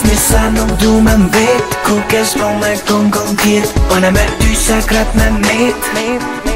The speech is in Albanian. Asni sa nuk du me mbet Ku kesh po me kon kon tjet Po në me ty sakrat me met